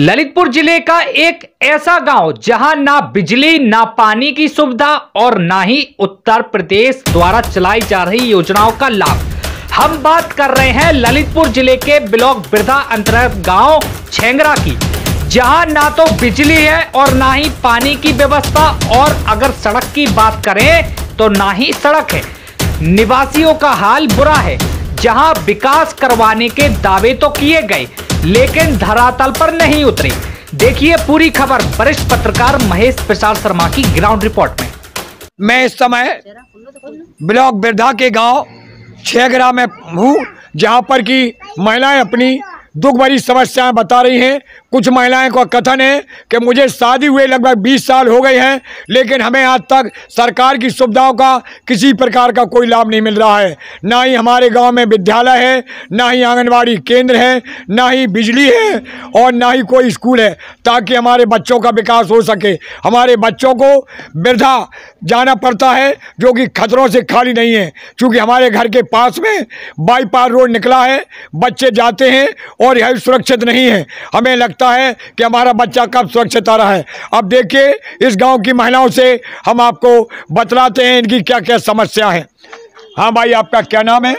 ललितपुर ज़िले का एक ऐसा गाँव जहाँ ना बिजली, ना पानी की सुविधा और ना ही उत्तर प्रदेश द्वारा चलाई जा रही योजनाओं का लाभ। हम बात कर रहे हैं ललितपुर ज़िले के ब्लॉक बिरधा अंतर्गत गाँव छेंगरा की, जहाँ ना तो बिजली है और ना ही पानी की व्यवस्था और अगर सड़क की बात करें तो ना ही सड़क है। निवासियों का हाल बुरा है। जहाँ विकास करवाने के दावे तो किए गए, लेकिन धरातल पर नहीं उतरे। देखिए पूरी खबर वरिष्ठ पत्रकार महेश प्रसाद शर्मा की ग्राउंड रिपोर्ट में। मैं इस समय ब्लॉक बिरधा के गाँव, छेगरा में हूँ, जहाँ पर की महिलाएँ अपनी दुख भरी समस्याएँ बता रही हैं। कुछ महिलाएँ का कथन है कि मुझे शादी हुए लगभग 20 साल हो गए हैं, लेकिन हमें आज तक सरकार की सुविधाओं का किसी प्रकार का कोई लाभ नहीं मिल रहा है। ना ही हमारे गाँव में विद्यालय है, ना ही आंगनवाड़ी केंद्र है, ना ही बिजली है और ना ही कोई स्कूल है, ताकि हमारे बच्चों का विकास हो सके। हमारे बच्चों को वृद्धा जाना पड़ता है, जो कि खतरों से खाली नहीं है। क्योंकि हमारे घर के पास में बाईपास रोड निकला है, बच्चे जाते हैं और यह सुरक्षित नहीं है। हमें लगता है कि हमारा बच्चा कब सुरक्षित आ रहा है। अब देखिए, इस गाँव की महिलाओं से हम आपको बतलाते हैं इनकी क्या क्या समस्या है। हाँ भाई आपका क्या नाम है?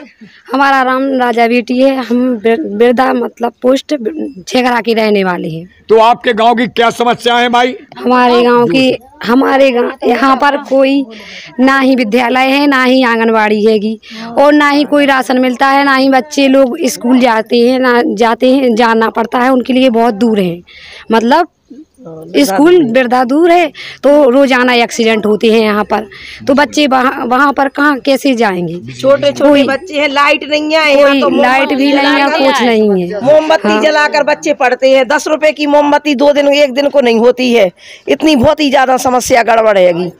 हमारा राम राजा बेटी है। हम बिर- बिरदा मतलब पोस्ट छेगरा की रहने वाले हैं। तो आपके गाँव की क्या समस्या है भाई? हमारे गाँव की हमारे गाँव यहाँ पर कोई ना ही विद्यालय है ना ही आंगनवाड़ी हैगी। और ना ही कोई राशन मिलता है ना ही बच्चे लोग स्कूल जाते हैं ना जाते हैं जाना पड़ता है उनके लिए बहुत दूर है। मतलब स्कूल बिरदा दूर है तो रोज़ाना एक्सीडेंट होते हैं यहाँ पर। तो बच्चे वहाँ वहाँ पर कहाँ कैसे जाएँगे? छोटे छोटे बच्चे हैं लाइट नहीं है यहाँ तो लाइट भी नहीं है कुछ नहीं है। मोमबत्ती जलाकर बच्चे पढ़ते हैं। दस रुपए की मोमबत्ती दो दिन एक दिन को नहीं होती है। इतनी बहुत ही ज़्यादा समस्या गड़बड़ हैगी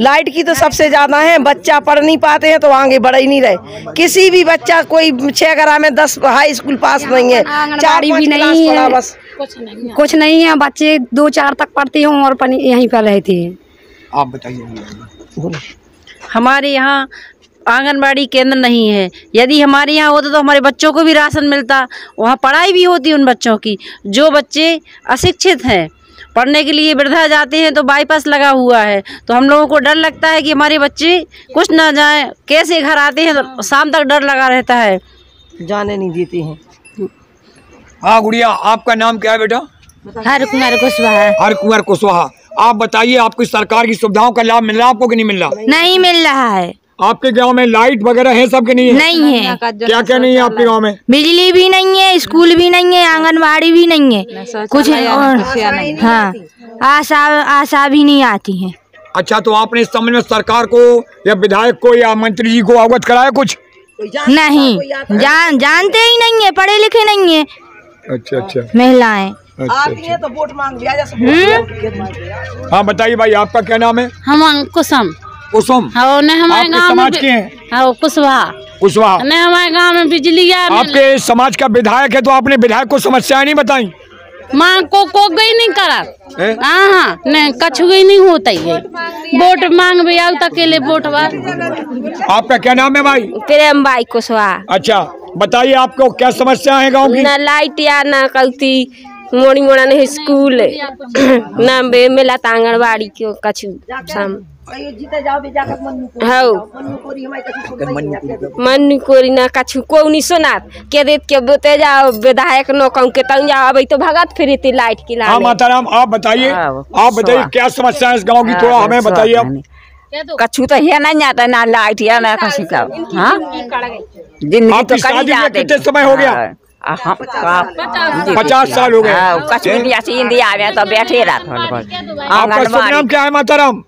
लाइट की तो सबसे ज़्यादा है बच्चा पढ़ नहीं पाते हैं तो आगे बढ़ ही नहीं रहे। किसी भी बच्चा कोई छह ग्राम में दस हाई स्कूल पास नहीं है। चार भी नहीं है। बस। कुछ नहीं है। बच्चे दो चार तक पढ़ते हों और पनी- यहीं पर रहते हैं। आप बताइए हमारे यहाँ आंगनबाड़ी केंद्र नहीं है। यदि हमारे यहाँ होता तो हमारे बच्चों को भी राशन मिलता। वहाँ पढ़ाई भी होती उन बच्चों की। जो बच्चे अशिक्षित हैं पढ़ने के लिए वृद्धा जाते हैं तो बाईपास लगा हुआ है। तो हम लोगों को डर लगता है कि हमारे बच्चे कुछ ना जाए कैसे घर आते हैं तो शाम तक डर लगा रहता है। जाने नहीं देते हैं। हाँ गुड़िया आपका नाम क्या है बेटा? हर कुमार कुशवाहा। हर कुमार कुशवाहा। आप बताइए आपकी सरकार की सुविधाओं का लाभ मिल रहा है आपको कि नहीं मिल रहा? नहीं मिल रहा है। आपके गाँव में लाइट वगैरह है सबके नहीं है? नहीं है। क्या क्या नहीं है आपके गाँव में? बिजली भी नहीं है स्कूल भी नहीं है आंगनबाड़ी भी नहीं है। कुछ और हाँ। आशा आशा भी नहीं आती है। अच्छा तो आपने इस संबंध में सरकार को या विधायक को या मंत्री जी को अवगत कराया कुछ? नहीं जान जानते ही नहीं है पढ़े लिखे नहीं है। अच्छा अच्छा। महिलाएँ। आती हैं तो वोट मांग लिया जैसे हाँ बताइए भाई आपका क्या नाम है? हम कुसम। कुसुम? हाँ ने हमारे गाँव में समाज के हैं? हाँ कुशवाहा। कुशवाहा। ने हमारे गाँव में बिजली या आपके समाज का विधायक है तो आपने विधायक को समस्याएँ नहीं बताई? माँ को को गई नहीं करा। हाँ? हाँ नहीं कछु गई नहीं होता ही है वोट मांग भी आओ तक के लिए वोट बा। आपका क्या नाम है भाई? प्रेम बाई कुशवाहा। अच्छा। बताइए आपको क्या समस्या है गाँव की? ना लाइट या ना कलती मोड़ी मोड़ा नहीं स्कूल ना बे मेला आंगनबाड़ी क्यों कछु सम। जीते जाओ भी जाकर मन्नू हौ मन्नू कोरी हमारे कछु मन्नी कोरी ना कछु को नहीं सुनात। के देत के बोते जाओ विधायक नो कहूँ के तंग जाओ अभी तो भगत फिरी थी लाइट की लाइट हाँ माता माताराम आप बताइए हाँ, आप बताइए क्या समस्या है इस गाँव की थोड़ा हमें बताइए आप। कछु तो है नहीं आता ना लाइट या ना कछु का। हाँ? ज़िंदगी तो शादी जाते कितने समय हो गया? हाँ, हाँ, पचास साल। हो गए। हाँ, कछु इंडिया से इंडिया में तो बैठे रहते। आपका नाम क्या है माताराम?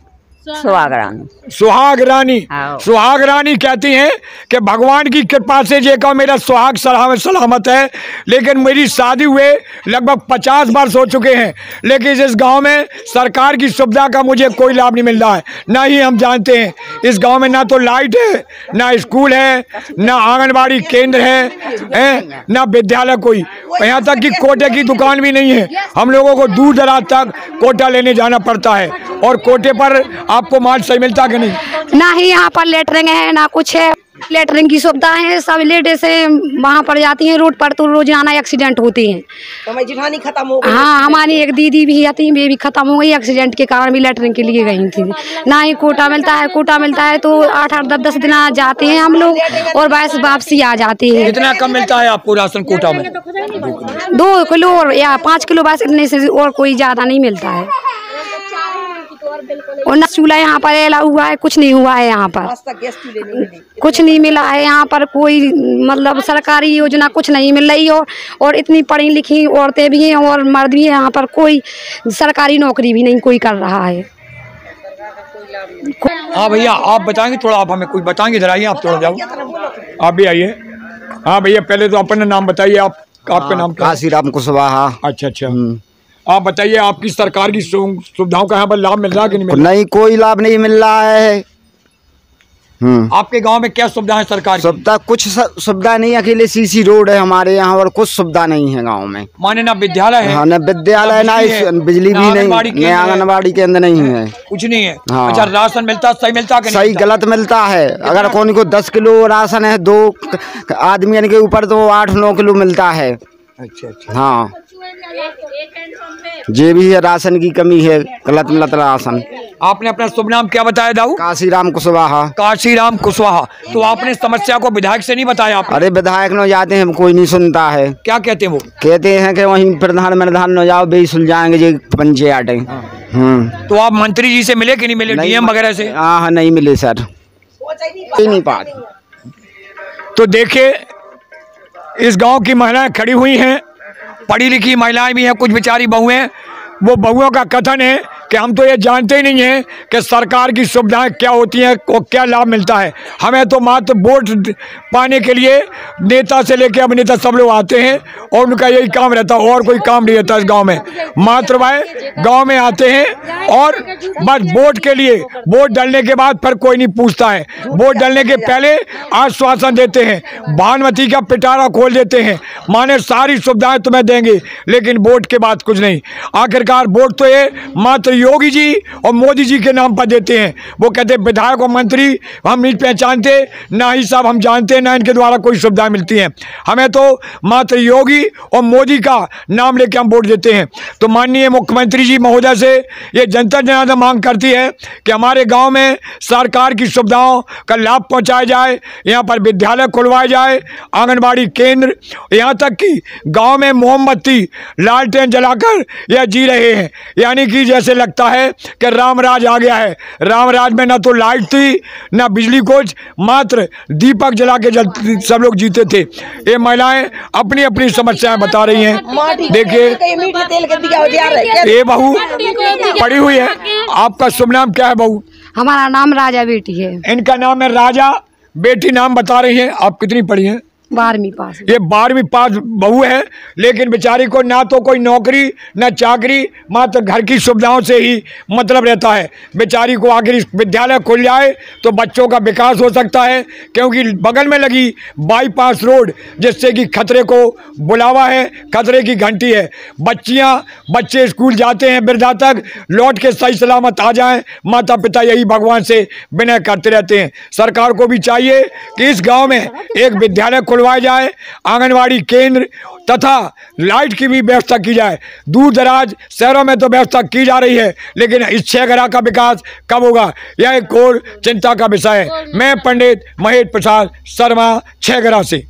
सुहागरान सुहाग रानी। हाँ। सुहाग रानी कहती हैं कि भगवान की कृपा से जे का मेरा सुहाग सलामत सलामत है लेकिन मेरी शादी हुए लगभग पचास वर्ष हो चुके हैं। लेकिन इस गाँव में सरकार की सुविधा का मुझे कोई लाभ नहीं मिल रहा है। ना ही हम जानते हैं इस गाँव में ना तो लाइट है ना स्कूल है ना आंगनबाड़ी केंद्र है, है ना विद्यालय कोई। यहाँ तक कि कोटे की दुकान भी नहीं है। हम लोगों को दूर दराज तक कोटा लेने जाना पड़ता है। और कोटे पर आपको माल सही मिलता कि नहीं। ना ही यहाँ पर लेटरिंग है ना कुछ है। लेटरिन की सुविधा है सब लेडीज़ से वहाँ पर जाती हैं रोड पर तो रोज़ाना एक्सीडेंट होती हैं। तो खत्म हो गई। हाँ हमारी एक दीदी भी आती वे भी खत्म हो गई एक्सीडेंट के कारण भी लेटरिन के लिए गई थी। ना ही कोटा मिलता है कोटा मिलता है तो आठ आठ दस दस दिन जाते हैं हम लोग और बस वापसी आ जाते हैं। कितना कम मिलता है आपको राशन कोटा में? दो किलो और या पाँच किलो बस इतने से और कोई ज़्यादा नहीं मिलता है। और न चूल्हा यहाँ पर एला हुआ है कुछ नहीं हुआ है यहाँ पर। कुछ नहीं मिला है यहाँ पर कोई मतलब सरकारी योजना कुछ नहीं मिल रही और और इतनी पढ़ी लिखी औरतें भी हैं और मर्द भी हैं यहाँ पर कोई सरकारी नौकरी भी नहीं कोई कर रहा है। हाँ भैया आप बताएँगे थोड़ा आप हमें कुछ बताएँगे इधर आइए आप थोड़ा जाओ। आप भी आइए। हाँ भैया पहले तो अपना नाम बताइए आप आपका नाम क्या है? काशीराम कुशवाहा। अच्छा अच्छा। आप बताइए आपकी सरकार की सुविधाओं का यहाँ पर लाभ मिल रहा है कि नहीं मिल नहीं कोई लाभ नहीं मिल रहा है। हम्म। आपके गाँव में क्या सुविधाएँ सरकार की? सुविधा कुछ सुविधा नहीं अकेले सीसी रोड है हमारे यहाँ और कुछ सुविधा नहीं है गाँव में। माने ना विद्यालय है? हाँ न विद्यालय ना बिजली बिजली भी नहीं न है। आंगनबाड़ी केंद्र नहीं है। कुछ नहीं है। हाँ। अच्छा राशन मिलता सही मिलता कि सही गलत मिलता है। अगर कौन को दस किलो राशन है दो आदमी के ऊपर तो आठ नौ किलो मिलता है। अच्छा अच्छा। हाँ। ये भी है राशन की कमी है गलत मिलत राशन। आपने अपना शुभ नाम क्या बताया दाऊ? काशीराम कुशवाहा। काशीराम कुशवाहा। तो आपने समस्या को विधायक से नहीं बताया आप अरे विधायक न जाते हैं कोई नहीं सुनता है। क्या कहते हैं वो? कहते हैं कि वहीं प्रधान प्रधान न जाओ बे सुलझाएँगे जी पंचायत। हम्म। तो आप मंत्री जी से मिले कि नहीं मिले? डीएम वगैरह से? हाँ हाँ नहीं मिले सर। ही नहीं पाते तो देखिए इस गाँव की महिलाएँ खड़ी हुई हैं। पढ़ी लिखी महिलाएँ भी हैं कुछ बेचारी बहुएँ। वो बहुओं का कथन है कि हम तो ये जानते ही नहीं हैं कि सरकार की सुविधाएँ क्या होती हैं और क्या लाभ मिलता है। हमें तो मात्र वोट पाने के लिए नेता से लेकर अभिनेता सब लोग आते हैं और उनका यही काम रहता है, और कोई काम नहीं रहता इस गाँव में। मात्र वह गाँव में आते हैं और बस वोट के लिए, वोट डालने के बाद फिर कोई नहीं पूछता है। वोट डालने के पहले आश्वासन देते हैं, भानुमती का पिटारा खोल देते हैं, माने सारी सुविधाएँ तुम्हें देंगे, लेकिन वोट के बाद कुछ नहीं। आखिरकार वोट तो ये मात्र योगी जी और मोदी जी के नाम पर देते हैं। वो कहते हैं, विधायक और मंत्री, हम नहीं पहचानते, ना ही साहब हम जानते ना इनके द्वारा कोई सुविधा मिलती हैं। हमें तो मात्र योगी और मोदी का नाम लेके हम वोट देते हैं। तो माननीय मुख्यमंत्री जी महोदय से ये जनता जनार्दन मांग करती है कि हमारे गाँव में सरकार की सुविधाओं का लाभ पहुँचाया जाए, यहाँ पर विद्यालय खुलवाए जाए, आंगनबाड़ी केंद्र, यहाँ तक कि गाँव में मोमबत्ती, लालटेन जलाकर यह जी रहे हैं। यानी कि जैसे लगता है कि रामराज आ गया है। रामराज में ना तो लाइट थी ना बिजली कुछ मात्र दीपक जला के जल सब लोग जीते थे। ये महिलाएँ अपनी अपनी समस्याएँ बता रही हैं। देखिए ये बहू पड़ी हुई है। आपका शुभ नाम क्या है बहू? हमारा नाम राजा बेटी है। इनका नाम है राजा। बेटी नाम बता रही है। आप कितनी पढ़ी हैं? बारहवीं पास ये बारहवीं पास बहू है, लेकिन बेचारी को ना तो कोई नौकरी, ना चाकरी, मात्र घर की सुविधाओं से ही मतलब रहता है। बेचारी को आखिर विद्यालय खुल जाए तो बच्चों का विकास हो सकता है, क्योंकि बगल में लगी बाईपास रोड, जिससे कि खतरे को बुलावा है, खतरे की घंटी है। बच्चियाँ, बच्चे स्कूल जाते हैं वृद्धा तक, लौट के सही सलामत आ जाएँ माता पिता यही भगवान से विनय करते रहते हैं। सरकार को भी चाहिए कि इस गाँव में एक विद्यालय खुलवाया जाए, आंगनवाड़ी केंद्र तथा लाइट की भी व्यवस्था की जाए। दूर दराज शहरों में तो व्यवस्था की जा रही है, लेकिन इस ग्रह का विकास कब होगा, यह एक और चिंता का विषय है। मैं पंडित महेश प्रसाद शर्मा ग्रह से।